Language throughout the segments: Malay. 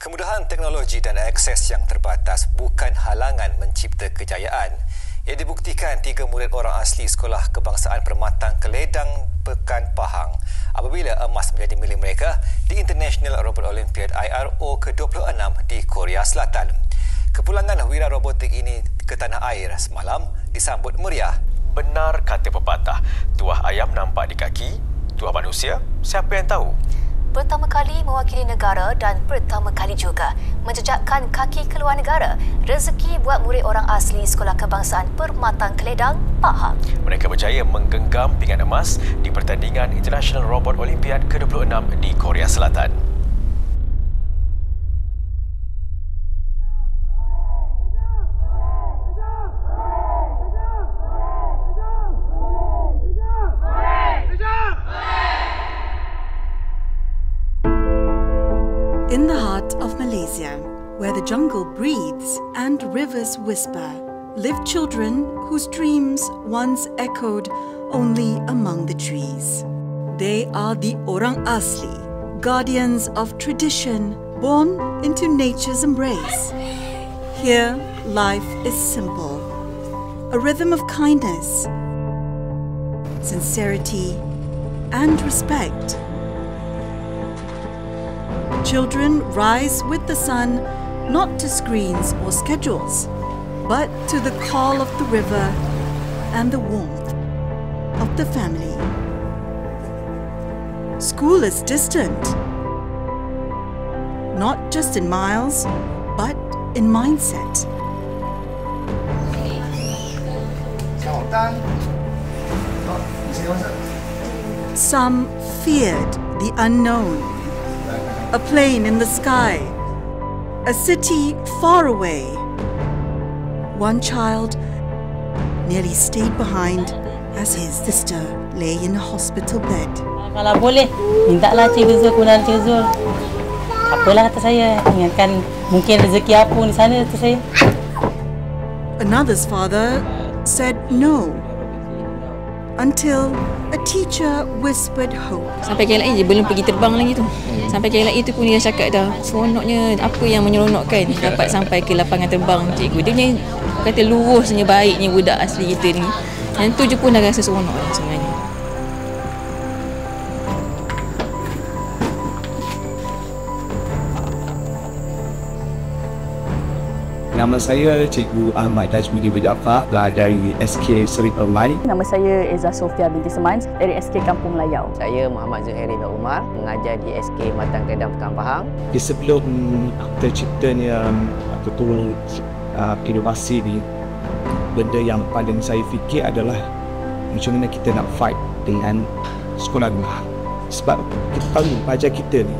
Kemudahan teknologi dan akses yang terbatas bukan halangan mencipta kejayaan. Ia dibuktikan tiga murid orang asli Sekolah Kebangsaan Permatang Keledang Pekan Pahang apabila emas menjadi milik mereka di International Robot Olympiad IRO ke-26 di Korea Selatan. Kepulangan wira robotik ini ke tanah air semalam disambut meriah. Benar kata pepatah, tuah ayam nampak di kaki, tuah manusia, siapa yang tahu? Pertama kali mewakili negara dan pertama kali juga menjejakkan kaki keluar negara. Rezeki buat murid orang asli Sekolah Kebangsaan Permatang Keledang, Pahang. Mereka berjaya menggenggam pinggan emas di pertandingan International Robot Olympiad ke-26 di Korea Selatan. Where the jungle breathes and rivers whisper, live children whose dreams once echoed only among the trees. They are the Orang Asli, guardians of tradition, born into nature's embrace. Here, life is simple a rhythm of kindness, sincerity, and respect. Children rise with the sun not to screens or schedules, but to the call of the river and the warmth of the family. School is distant, not just in miles, but in mindset. Some feared the unknown a plane in the sky, a city far away. One child nearly stayed behind as his sister lay in a hospital bed. Kalau boleh, minta lah Cik Zul, kunang Cik Zul. Apalah kata saya, ingatkan mungkin rezeki apa di sana kata saya. Another's father said no until a teacher whispered hope. Sampai KLI je belum pergi terbang lagi tu. Sampai KLI tu pun dia cakap dah seronoknya apa yang menyeronokkan dapat sampai ke lapangan terbang cikgu. Dia punya kata lurusnya baiknya budak asli kita ni. Dan tu je pun dah rasa seronok lah sebenarnya. Nama saya Cikgu Ahmad Najmudi Berjafar dari SK Seri Permai. Nama saya Eza Sofia binti Semans dari SK Kampung Layau. Saya Muhammad Zuhairi bin Umar, mengajar di SK Matang Kedam Pekan Pahang. Di sebelum terciptanya ketua uh, inovasi ni, benda yang paling saya fikir adalah macam mana kita nak fight dengan sekolah rendah. Sebab kita tahu pelajar kita ni,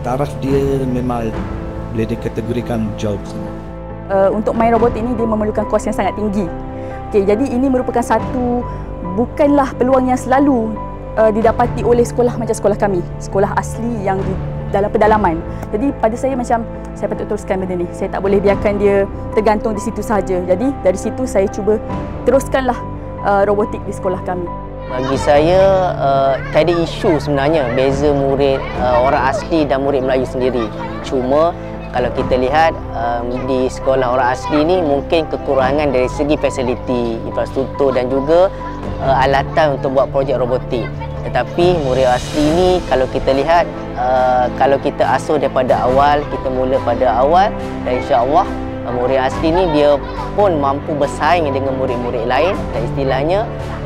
taraf dia memang boleh dikategorikan jauh sangat uh, untuk main robot ini dia memerlukan kos yang sangat tinggi. Okay, jadi ini merupakan satu bukanlah peluang yang selalu uh, didapati oleh sekolah macam sekolah kami, sekolah asli yang di dalam pedalaman. Jadi pada saya macam saya patut teruskan benda ni. Saya tak boleh biarkan dia tergantung di situ saja. Jadi dari situ saya cuba teruskanlah uh, robotik di sekolah kami. Bagi saya uh, tak ada isu sebenarnya beza murid uh, orang asli dan murid Melayu sendiri. Cuma kalau kita lihat um, di sekolah orang asli ni mungkin kekurangan dari segi fasiliti, infrastruktur dan juga uh, alatan untuk buat projek robotik. Tetapi murid asli ni kalau kita lihat uh, kalau kita asuh daripada awal, kita mula pada awal dan insya-Allah uh, murid asli ni dia pun mampu bersaing dengan murid-murid lain dan istilahnya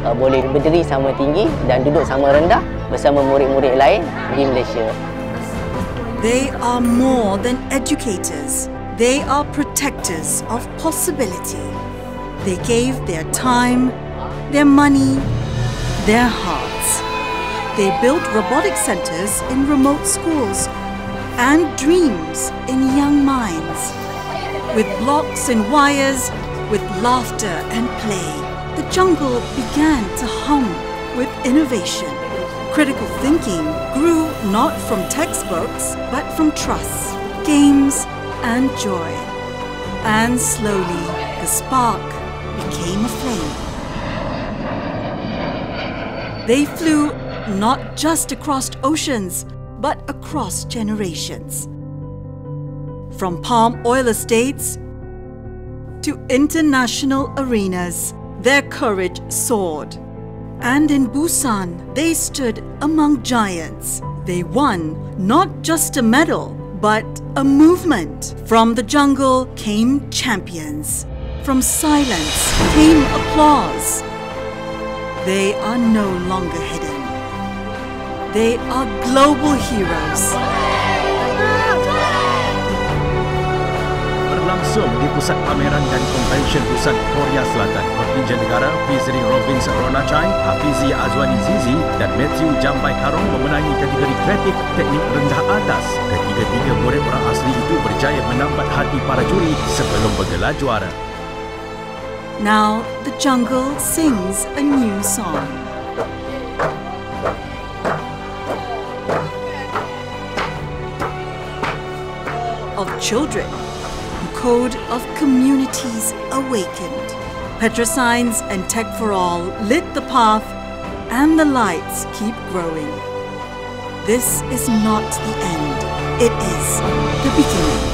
uh, boleh berdiri sama tinggi dan duduk sama rendah bersama murid-murid lain di Malaysia. They are more than educators. They are protectors of possibility. They gave their time, their money, their hearts. They built robotic centers in remote schools and dreams in young minds. With blocks and wires, with laughter and play, the jungle began to hum with innovation. Critical thinking grew not from textbooks, but from trust, games, and joy. And slowly, the spark became a flame. They flew not just across oceans, but across generations. From palm oil estates to international arenas, their courage soared. And in Busan, they stood among giants. They won not just a medal, but a movement. From the jungle came champions. From silence came applause. They are no longer hidden. They are global heroes. Berlangsung di Pusat Pameran dan Konvensyen Pusat Korea Selatan. Kontinjen negara Fizri Robbins Ronachai, Hafizi Azwani Zizi dan Matthew Jambai Karong memenangi kategori kreatif teknik rendah atas. Ketiga-tiga murid orang asli itu berjaya menambat hati para juri sebelum bergelar juara. Now the jungle sings a new song. Of children code of communities awakened. Petrosigns and Tech for All lit the path and the lights keep growing. This is not the end. It is the beginning.